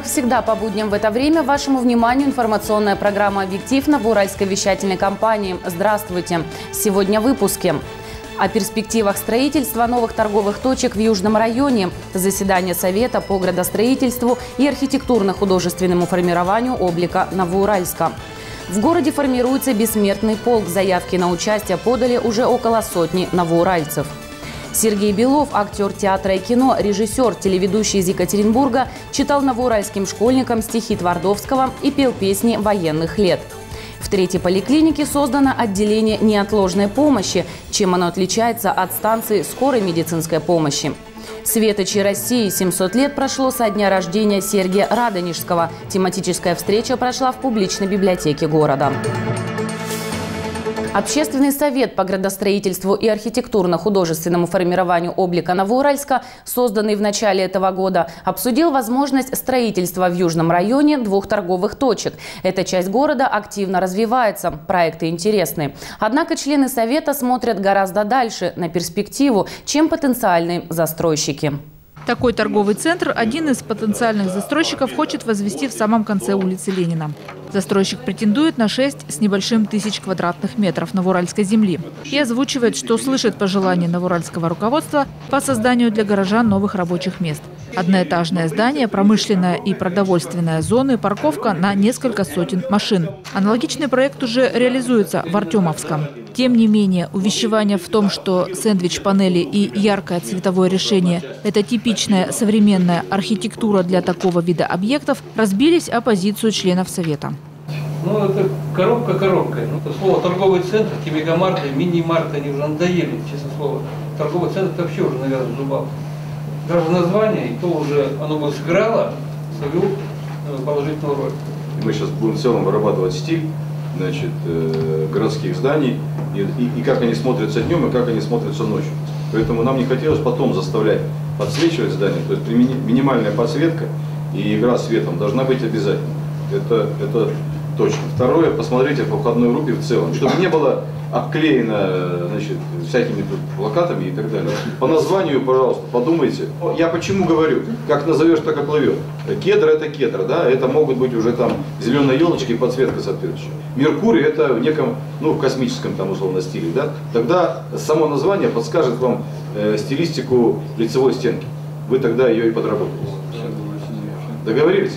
Как всегда по будням в это время вашему вниманию информационная программа «Объектив» на Уральской вещательной компании. Здравствуйте! Сегодня в выпуске. О перспективах строительства новых торговых точек в Южном районе, заседание Совета по градостроительству и архитектурно-художественному формированию облика Новоуральска. В городе формируется бессмертный полк. Заявки на участие подали уже около сотни новоуральцев. Сергей Белов, актер театра и кино, режиссер, телеведущий из Екатеринбурга, читал новоуральским школьникам стихи Твардовского и пел песни военных лет. В третьей поликлинике создано отделение неотложной помощи, чем оно отличается от станции скорой медицинской помощи. Светочи России 700 лет прошло со дня рождения Сергия Радонежского. Тематическая встреча прошла в публичной библиотеке города. Общественный совет по градостроительству и архитектурно-художественному формированию облика Новоуральска, созданный в начале этого года, обсудил возможность строительства в Южном районе двух торговых точек. Эта часть города активно развивается, проекты интересны. Однако члены совета смотрят гораздо дальше, на перспективу, чем потенциальные застройщики. Такой торговый центр один из потенциальных застройщиков хочет возвести в самом конце улицы Ленина. Застройщик претендует на 6 с небольшим тысяч квадратных метров новоуральской земли и озвучивает, что слышит пожелания новоуральского руководства по созданию для горожан новых рабочих мест. Одноэтажное здание, промышленная и продовольственная зоны, парковка на несколько сотен машин. Аналогичный проект уже реализуется в Артемовском. Тем не менее, увещевание в том, что сэндвич-панели и яркое цветовое решение – это типичная современная архитектура для такого вида объектов, разбились о позицию членов Совета. Ну, это коробка коробкой. Ну, это слово торговый центр, эти мегамарты, мини-марты, они уже надоели, честно слово. Торговый центр это вообще уже навязан зубам. Даже название, и то уже оно бы сыграло свою э, положительную роль. Мы сейчас будем в целом вырабатывать стиль значит, э, городских зданий, и, и, и как они смотрятся днем, и как они смотрятся ночью. Поэтому нам не хотелось потом заставлять подсвечивать здание, то есть минимальная подсветка и игра светом должна быть обязательно. Это, это точно. Второе, посмотрите по входной группе в целом, чтобы не было обклеено значит, всякими тут плакатами и так далее. По названию, пожалуйста, подумайте. Я почему говорю, как назовешь, так и плывет. Кедр это кедр, да, это могут быть уже там зеленые елочки и подсветка соответствующая. Меркурий это в неком, ну, в космическом там условно стиле, да. Тогда само название подскажет вам э, стилистику лицевой стенки. Вы тогда ее и подработаете. Договорились?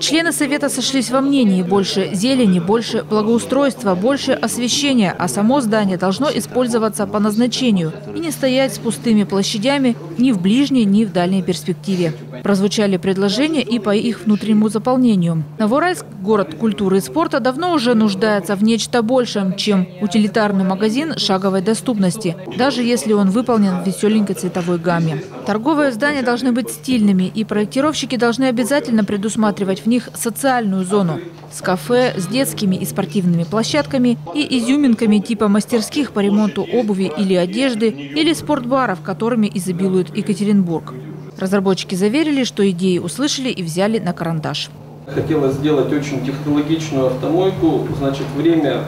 Члены Совета сошлись во мнении больше зелени, больше благоустройства, больше освещения, а само здание должно использоваться по назначению и не стоять с пустыми площадями ни в ближней, ни в дальней перспективе. Прозвучали предложения и по их внутреннему заполнению. Новоуральск, город культуры и спорта, давно уже нуждается в нечто большем, чем утилитарный магазин шаговой доступности, даже если он выполнен в веселенькой цветовой гамме. Торговые здания должны быть стильными, и проектировщики должны обязательно предусматривать в них социальную зону с кафе, с детскими и спортивными площадками и изюминками типа мастерских по ремонту обуви или одежды или спортбаров, которыми изобилует Екатеринбург. Разработчики заверили, что идеи услышали и взяли на карандаш. Хотелось сделать очень технологичную автомойку, значит время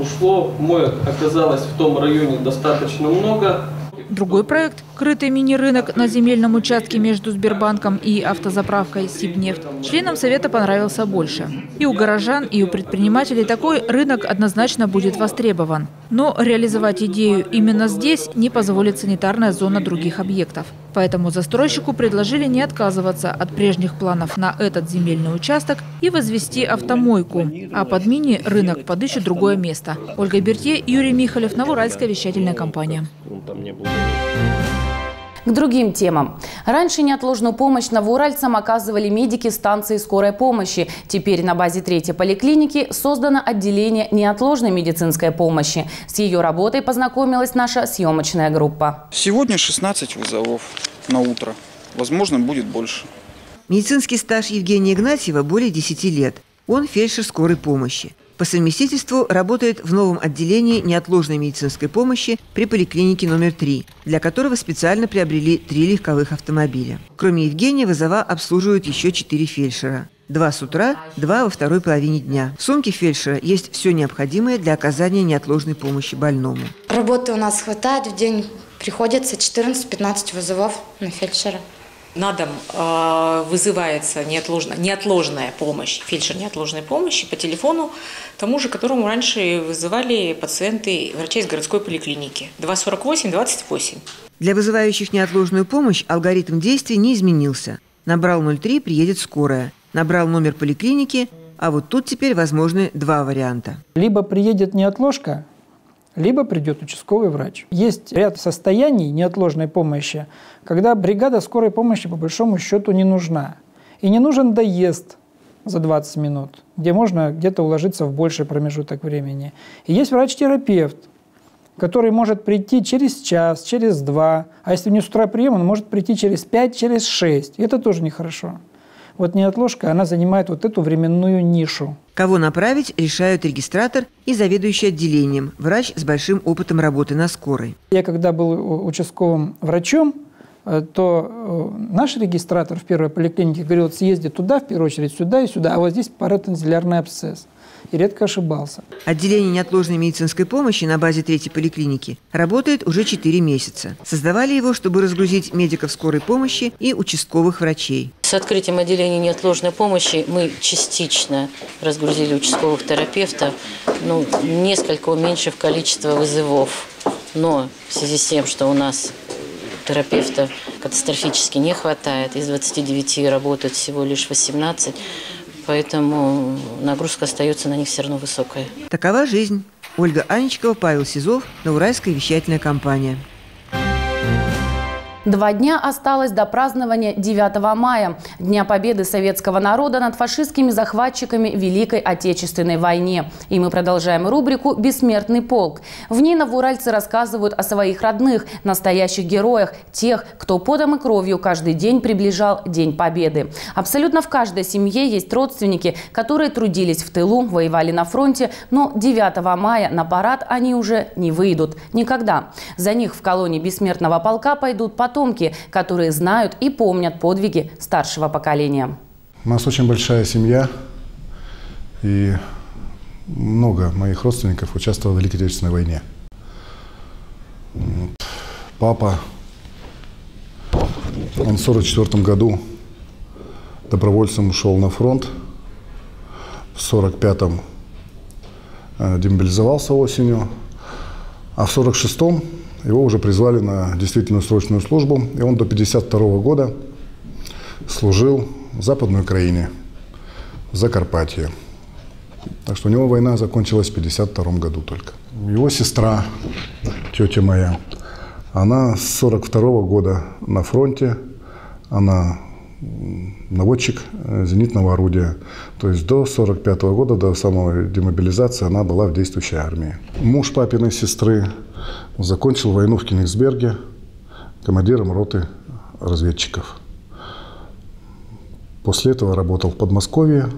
ушло, моек оказалось в том районе достаточно много. Другой проект – крытый мини-рынок на земельном участке между Сбербанком и автозаправкой «Сибнефть» членам Совета понравился больше. И у горожан, и у предпринимателей такой рынок однозначно будет востребован. Но реализовать идею именно здесь не позволит санитарная зона других объектов. Поэтому застройщику предложили не отказываться от прежних планов на этот земельный участок и возвести автомойку, а под мини-рынок подыщут другое место. Ольга Бертье, Юрий Михалев, Новоуральская вещательная компания. К другим темам. Раньше неотложную помощь новоуральцам оказывали медики станции скорой помощи. Теперь на базе третьей поликлиники создано отделение неотложной медицинской помощи. С ее работой познакомилась наша съемочная группа. Сегодня 16 вызовов на утро. Возможно, будет больше. Медицинский стаж Евгения Игнатьева более 10 лет. Он фельдшер скорой помощи. По совместительству работает в новом отделении неотложной медицинской помощи при поликлинике номер 3, для которого специально приобрели три легковых автомобиля. Кроме Евгения, вызова обслуживают еще четыре фельдшера. Два с утра, два во второй половине дня. В сумке фельдшера есть все необходимое для оказания неотложной помощи больному. Работы у нас хватает. В день приходится 14-15 вызовов на фельдшера. На дом э, вызывается неотложная, неотложная помощь, фельдшер неотложной помощи по телефону, тому же, которому раньше вызывали пациенты врачей из городской поликлиники. 248-28. Для вызывающих неотложную помощь алгоритм действий не изменился. Набрал 03, приедет скорая. Набрал номер поликлиники, а вот тут теперь возможны два варианта. Либо приедет неотложка, либо придет участковый врач. Есть ряд состояний неотложной помощи, когда бригада скорой помощи по большому счету не нужна. И не нужен доезд за 20 минут, где можно где-то уложиться в больший промежуток времени. И есть врач-терапевт, который может прийти через час, через два, а если не с утра прием, он может прийти через пять, через шесть. Это тоже нехорошо. Вот неотложка, она занимает вот эту временную нишу. Кого направить, решают регистратор и заведующий отделением, врач с большим опытом работы на скорой. Я когда был участковым врачом, э, то э, наш регистратор в первой поликлинике говорил, съезди туда, в первую очередь сюда и сюда, а вот здесь паратензилярный абсцесс и редко ошибался. Отделение неотложной медицинской помощи на базе третьей поликлиники работает уже 4 месяца. Создавали его, чтобы разгрузить медиков скорой помощи и участковых врачей. С открытием отделения неотложной помощи мы частично разгрузили участковых терапевтов, ну, несколько уменьшив количество вызовов. Но в связи с тем, что у нас терапевтов катастрофически не хватает, из 29 работают всего лишь 18, поэтому нагрузка остается на них все равно высокая. Такова жизнь. Ольга Анечкова, Павел Сизов, Наурайская вещательная компания. Два дня осталось до празднования 9 мая, Дня Победы советского народа над фашистскими захватчиками Великой Отечественной войне. И мы продолжаем рубрику «Бессмертный полк». В ней новоуральцы рассказывают о своих родных, настоящих героях, тех, кто подом и кровью каждый день приближал День Победы. Абсолютно в каждой семье есть родственники, которые трудились в тылу, воевали на фронте, но 9 мая на парад они уже не выйдут. Никогда. За них в колонии Бессмертного полка пойдут по потомки, которые знают и помнят подвиги старшего поколения. У нас очень большая семья, и много моих родственников участвовало в Великой Отечественной войне. Папа, он в 1944 году добровольцем ушел на фронт, в 1945-м э, демобилизовался осенью, а в 1946-м его уже призвали на действительную срочную службу, и он до 1952 года служил в Западной Украине, в Закарпатье. Так что у него война закончилась в 1952 году только. Его сестра, тетя моя, она с 1942 года на фронте, она наводчик э, зенитного орудия. То есть до 1945 года, до самой демобилизации, она была в действующей армии. Муж папиной сестры Закончил войну в Кенигсберге командиром роты разведчиков. После этого работал в Подмосковье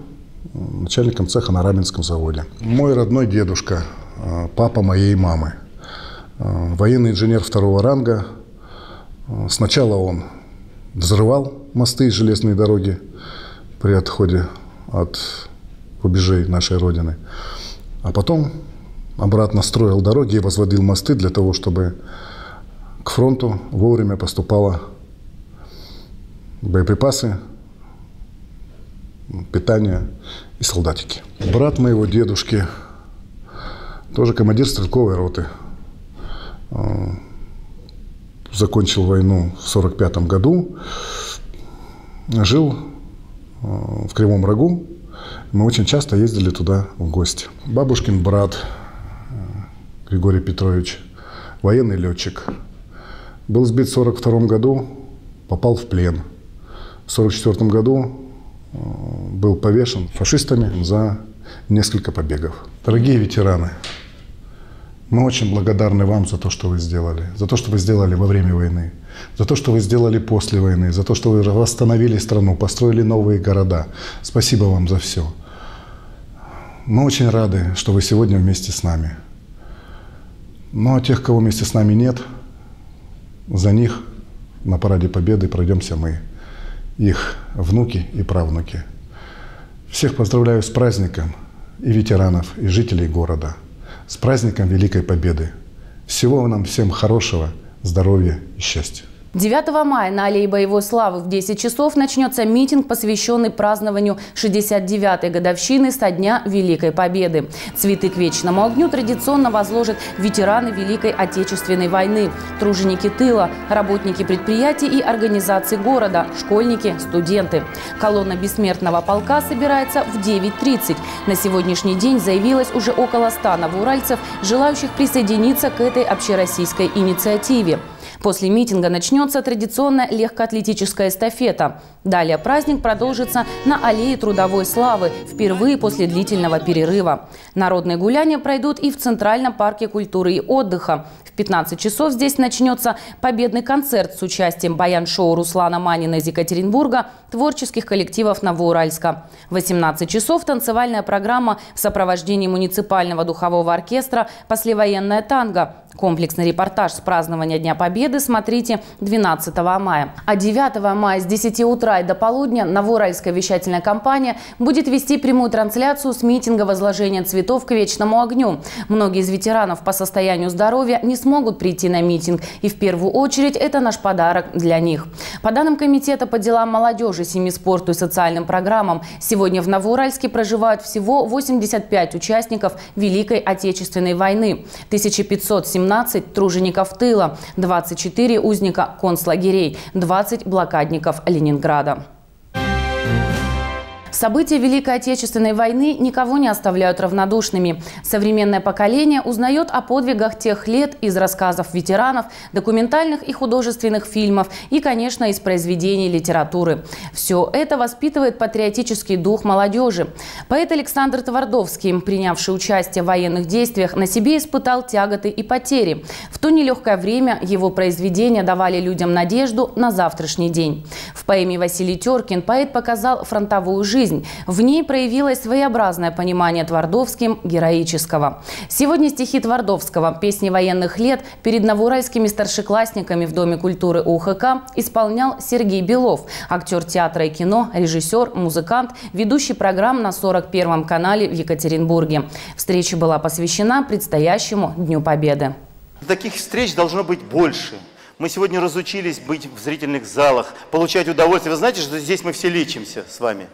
начальником цеха на Раменском заводе. Мой родной дедушка, э, папа моей мамы, э, военный инженер второго ранга. Сначала он взрывал мосты и железные дороги при отходе от рубежей нашей Родины. А потом обратно строил дороги и возводил мосты для того, чтобы к фронту вовремя поступало боеприпасы, питание и солдатики. Брат моего дедушки, тоже командир стрелковой роты, э, закончил войну в 1945 году, жил э, в Кривом Рогу. Мы очень часто ездили туда в гости. Бабушкин брат Григорий Петрович, военный летчик. Был сбит в 1942 году, попал в плен. В 1944 году э, был повешен фашистами за несколько побегов. Дорогие ветераны, мы очень благодарны вам за то, что вы сделали, за то, что вы сделали во время войны, за то, что вы сделали после войны, за то, что вы восстановили страну, построили новые города. Спасибо вам за все. Мы очень рады, что вы сегодня вместе с нами. Ну а тех, кого вместе с нами нет, за них на параде Победы пройдемся мы, их внуки и правнуки. Всех поздравляю с праздником и ветеранов, и жителей города. С праздником Великой Победы. Всего нам всем хорошего, здоровья и счастья. 9 мая на Аллее Боевой Славы в 10 часов начнется митинг, посвященный празднованию 69-й годовщины со дня Великой Победы. Цветы к вечному огню традиционно возложат ветераны Великой Отечественной войны, труженики тыла, работники предприятий и организаций города, школьники, студенты. Колонна бессмертного полка собирается в 9.30. На сегодняшний день заявилось уже около 100 новоуральцев, желающих присоединиться к этой общероссийской инициативе. После митинга начнется традиционная легкоатлетическая эстафета. Далее праздник продолжится на Аллее Трудовой Славы, впервые после длительного перерыва. Народные гуляния пройдут и в Центральном парке культуры и отдыха. В 15 часов здесь начнется победный концерт с участием баян-шоу Руслана Манина из Екатеринбурга, творческих коллективов Новоуральска. В 18 часов танцевальная программа в сопровождении муниципального духового оркестра «Послевоенная танго». Комплексный репортаж с празднования Дня Победы смотрите 12 мая. А 9 мая с 10 утра и до полудня Новоуральская вещательная компания будет вести прямую трансляцию с митинга возложения цветов к вечному огню. Многие из ветеранов по состоянию здоровья не смогут прийти на митинг. И в первую очередь это наш подарок для них. По данным Комитета по делам молодежи, семьи, спорту и социальным программам, сегодня в Новоуральске проживают всего 85 участников Великой Отечественной войны. 1517 17 тружеников тыла, 24 узника концлагерей, 20 блокадников Ленинграда. События Великой Отечественной войны никого не оставляют равнодушными. Современное поколение узнает о подвигах тех лет из рассказов ветеранов, документальных и художественных фильмов и, конечно, из произведений литературы. Все это воспитывает патриотический дух молодежи. Поэт Александр Твардовский, принявший участие в военных действиях, на себе испытал тяготы и потери. В то нелегкое время его произведения давали людям надежду на завтрашний день. В поэме Василий Теркин поэт показал фронтовую жизнь, жизнь. В ней проявилось своеобразное понимание Твардовским героического. Сегодня стихи Твардовского «Песни военных лет» перед новоуральскими старшеклассниками в Доме культуры УХК исполнял Сергей Белов, актер театра и кино, режиссер, музыкант, ведущий программ на 41-м канале в Екатеринбурге. Встреча была посвящена предстоящему Дню Победы. Таких встреч должно быть больше. Мы сегодня разучились быть в зрительных залах, получать удовольствие. Вы знаете, что здесь мы все лечимся с вами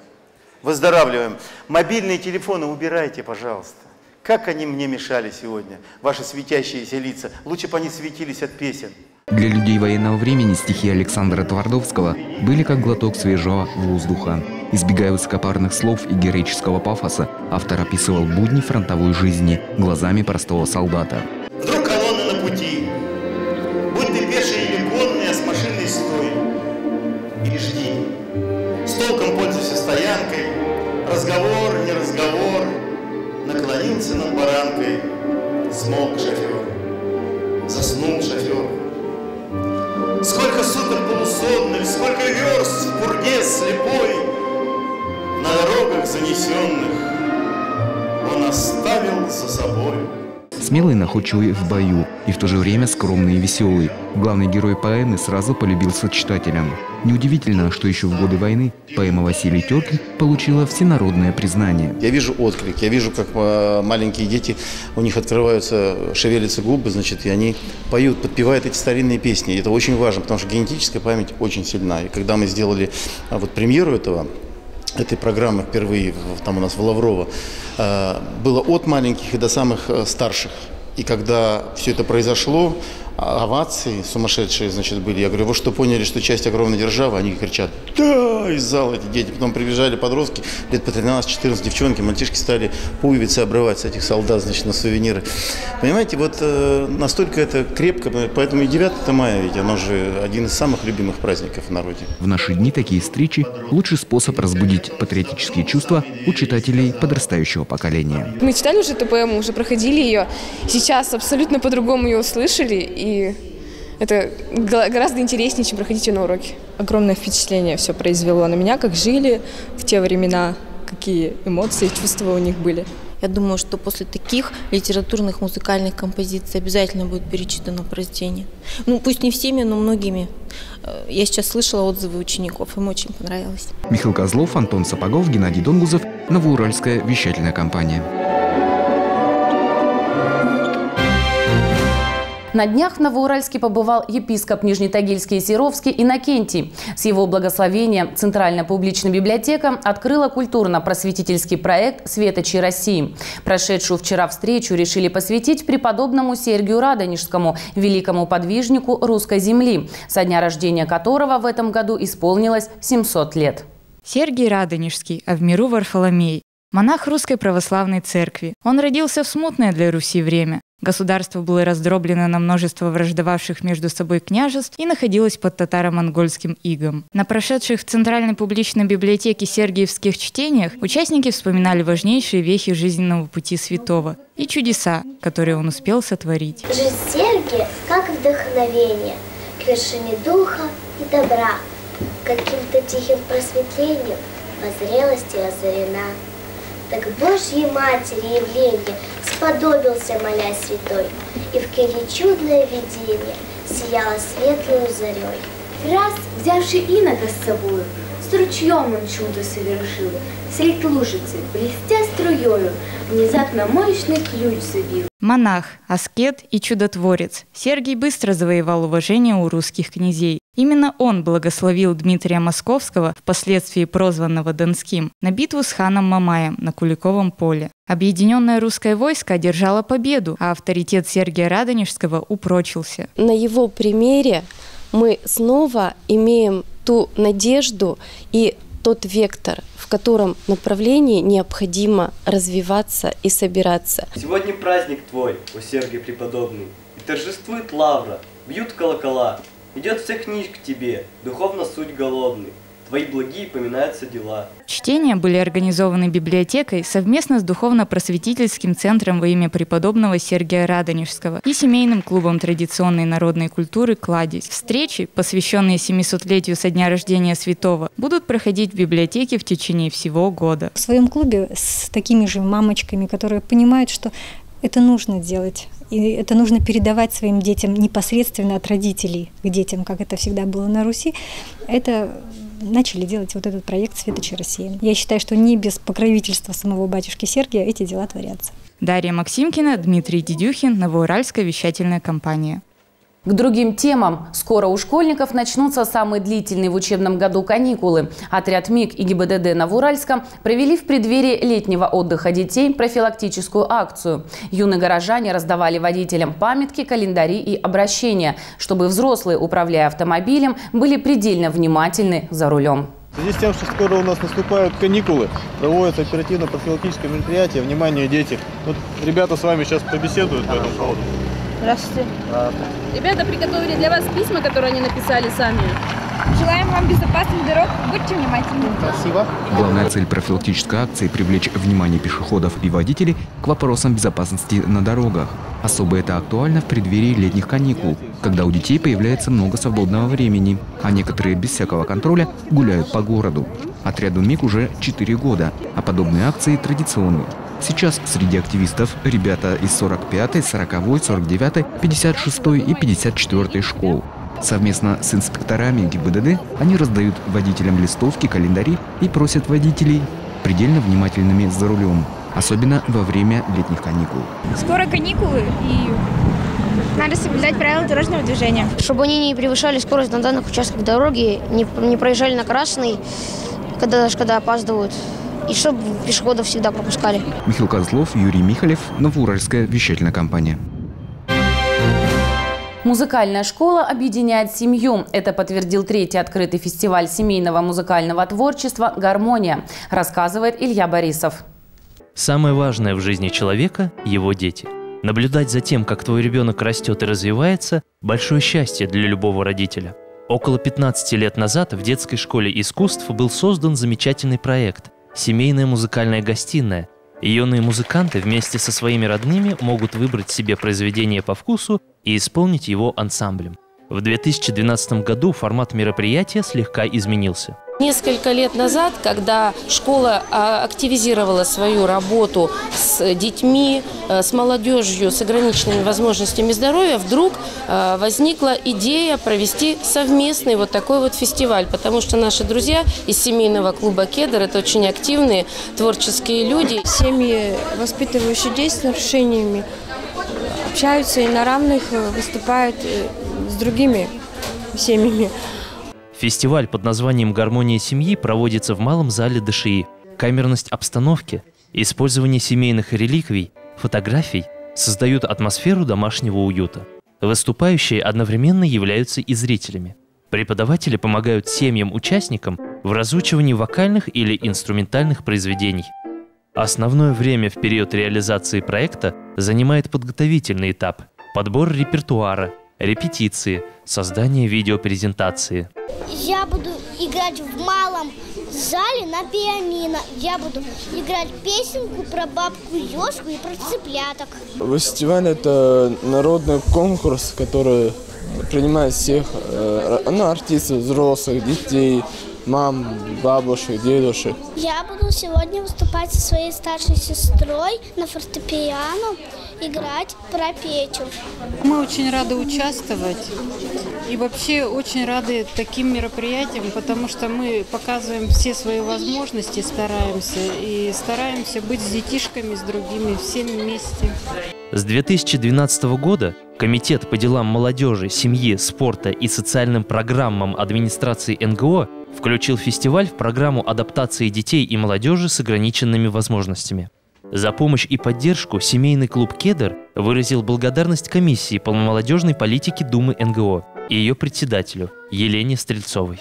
выздоравливаем. Мобильные телефоны убирайте, пожалуйста. Как они мне мешали сегодня, ваши светящиеся лица. Лучше бы они светились от песен. Для людей военного времени стихи Александра Твардовского были как глоток свежего воздуха. Избегая высокопарных слов и героического пафоса, автор описывал будни фронтовой жизни глазами простого солдата. Баранкой, смолк шофер, заснул шофер. Сколько суток полусонных, сколько верст в пурге слепой, на дорогах занесенных он оставил за собой. Смелый находчивый в бою, и в то же время скромный и веселый. Главный герой поэмы сразу полюбился читателям. Неудивительно, что еще в годы войны поэма Василий Теркин получила всенародное признание. Я вижу отклик, я вижу, как э, маленькие дети, у них открываются, шевелятся губы, значит, и они поют, подпевают эти старинные песни. Это очень важно, потому что генетическая память очень сильна. И когда мы сделали а, вот премьеру этого, этой программы впервые там у нас в Лаврово, э, было от маленьких и до самых э, старших. И когда все это произошло, овации сумасшедшие, значит, были. Я говорю, вы что, поняли, что часть огромной державы? Они кричат, да, из зала эти дети. Потом прибежали подростки, лет по 13-14, девчонки, мальчишки стали пуговицы обрывать с этих солдат, значит, на сувениры. Понимаете, вот э, настолько это крепко, поэтому и 9 мая, ведь оно же один из самых любимых праздников в народе. В наши дни такие встречи – лучший способ разбудить патриотические чувства у читателей подрастающего поколения. Мы читали уже эту поэму, уже проходили ее. Сейчас абсолютно по-другому ее услышали, и и это гораздо интереснее, чем проходить ее на уроке. Огромное впечатление все произвело на меня, как жили в те времена, какие эмоции, чувства у них были. Я думаю, что после таких литературных, музыкальных композиций обязательно будет перечитано произведение. Ну, пусть не всеми, но многими. Э, я сейчас слышала отзывы учеников, им очень понравилось. Михаил Козлов, Антон Сапогов, Геннадий Донгузов, Новоуральская вещательная компания. На днях в Новоуральске побывал епископ Нижнетагильский Серовский Иннокентий. С его благословения Центральная публичная библиотека открыла культурно-просветительский проект «Светочи России». Прошедшую вчера встречу решили посвятить преподобному Сергию Радонежскому, великому подвижнику русской земли, со дня рождения которого в этом году исполнилось 700 лет. Сергий Радонежский, а в миру Варфоломей. Монах Русской Православной Церкви. Он родился в смутное для Руси время. Государство было раздроблено на множество враждовавших между собой княжеств и находилось под татаро-монгольским игом. На прошедших в Центральной публичной библиотеке Сергиевских чтениях участники вспоминали важнейшие вехи жизненного пути святого и чудеса, которые он успел сотворить. Жизнь Сергия как вдохновение к вершине духа и добра, каким-то тихим просветлением по зрелости озарена так Божьей Матери явление сподобился, моля святой, и в келье чудное видение сияло светлую зарей. Раз, взявший инока с собою, с ручьем он чудо совершил, средь лужицы, блестя струёю, внезапно мощный ключ забил. Монах, аскет и чудотворец, Сергий быстро завоевал уважение у русских князей. Именно он благословил Дмитрия Московского, впоследствии прозванного Донским, на битву с ханом Мамаем на Куликовом поле. Объединенное русское войско одержало победу, а авторитет Сергия Радонежского упрочился. На его примере мы снова имеем ту надежду и тот вектор, в котором направлении необходимо развиваться и собираться. Сегодня праздник твой, о Сергий преподобный, и торжествует лавра, бьют колокола, Идет вся книж к тебе, духовно суть голодный. Твои благие поминаются дела. Чтения были организованы библиотекой совместно с Духовно-просветительским центром во имя преподобного Сергия Радонежского и семейным клубом традиционной народной культуры «Кладезь». Встречи, посвященные 700-летию со дня рождения святого, будут проходить в библиотеке в течение всего года. В своем клубе с такими же мамочками, которые понимают, что это нужно делать. И это нужно передавать своим детям непосредственно от родителей к детям, как это всегда было на Руси. Это начали делать вот этот проект «Светочи России». Я считаю, что не без покровительства самого батюшки Сергия эти дела творятся. Дарья Максимкина, Дмитрий Дедюхин, Новоуральская вещательная компания. К другим темам. Скоро у школьников начнутся самые длительные в учебном году каникулы. Отряд МИГ и ГИБДД Новоуральска провели в преддверии летнего отдыха детей профилактическую акцию. Юные горожане раздавали водителям памятки, календари и обращения, чтобы взрослые, управляя автомобилем, были предельно внимательны за рулем. В связи с тем, что скоро у нас наступают каникулы, проводятся оперативно-профилактическое мероприятие «Внимание, дети!». Вот ребята с вами сейчас побеседуют по этому поводу. Здравствуйте. Здравствуйте. Ребята приготовили для вас письма, которые они написали сами. Желаем вам безопасных дорог. Будьте внимательны. Спасибо. Главная цель профилактической акции – привлечь внимание пешеходов и водителей к вопросам безопасности на дорогах. Особо это актуально в преддверии летних каникул, когда у детей появляется много свободного времени, а некоторые без всякого контроля гуляют по городу. Отряду МИГ уже 4 года, а подобные акции традиционные. Сейчас среди активистов ребята из 45-й, 40-й, 49-й, 56-й и 54-й школ. Совместно с инспекторами ГИБДД они раздают водителям листовки, календари и просят водителей предельно внимательными за рулем, особенно во время летних каникул. Скоро каникулы и надо соблюдать правила дорожного движения. Чтобы они не превышали скорость на данных участках дороги, не, не проезжали на красный, когда даже когда опаздывают и чтобы пешеходов всегда пропускали. Михаил Козлов, Юрий Михалев, Новоуральская вещательная компания. Музыкальная школа объединяет семью. Это подтвердил третий открытый фестиваль семейного музыкального творчества «Гармония», рассказывает Илья Борисов. Самое важное в жизни человека – его дети. Наблюдать за тем, как твой ребенок растет и развивается – большое счастье для любого родителя. Около 15 лет назад в детской школе искусств был создан замечательный проект – семейная музыкальная гостиная. Юные музыканты вместе со своими родными могут выбрать себе произведение по вкусу и исполнить его ансамблем. В 2012 году формат мероприятия слегка изменился – Несколько лет назад, когда школа а, активизировала свою работу с детьми, э, с молодежью с ограниченными возможностями здоровья, вдруг э, возникла идея провести совместный вот такой вот фестиваль, потому что наши друзья из семейного клуба «Кедр» – это очень активные творческие люди. Семьи, воспитывающие детей с нарушениями общаются и на равных э, выступают с другими семьями. Фестиваль под названием «Гармония семьи» проводится в малом зале ДШИ. Камерность обстановки, использование семейных реликвий, фотографий создают атмосферу домашнего уюта. Выступающие одновременно являются и зрителями. Преподаватели помогают семьям-участникам в разучивании вокальных или инструментальных произведений. Основное время в период реализации проекта занимает подготовительный этап – подбор репертуара, репетиции, создание видеопрезентации. Я буду играть в малом зале на пианино. Я буду играть песенку про бабку Ёшку и про цыпляток. Фестиваль – это народный конкурс, который принимает всех э, ну, артистов, взрослых, детей, мам, бабушек, дедушек. Я буду сегодня выступать со своей старшей сестрой на фортепиано, играть про Петю. Мы очень рады участвовать и вообще очень рады таким мероприятиям, потому что мы показываем все свои возможности, стараемся и стараемся быть с детишками, с другими, всем вместе. С 2012 года Комитет по делам молодежи, семьи, спорта и социальным программам администрации НГО включил фестиваль в программу адаптации детей и молодежи с ограниченными возможностями. За помощь и поддержку семейный клуб «Кедр» выразил благодарность комиссии по молодежной политике Думы НГО и ее председателю Елене Стрельцовой.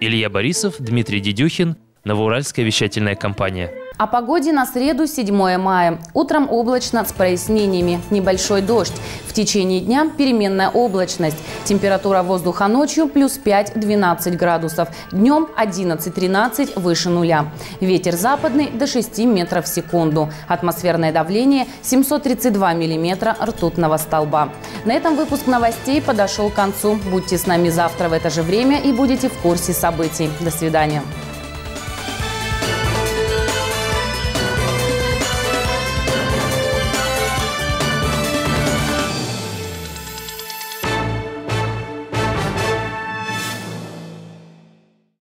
Илья Борисов, Дмитрий Дедюхин, Новоуральская вещательная компания – о погоде на среду 7 мая. Утром облачно с прояснениями. Небольшой дождь. В течение дня переменная облачность. Температура воздуха ночью плюс 5-12 градусов. Днем 11-13 выше нуля. Ветер западный до 6 метров в секунду. Атмосферное давление 732 миллиметра ртутного столба. На этом выпуск новостей подошел к концу. Будьте с нами завтра в это же время и будете в курсе событий. До свидания.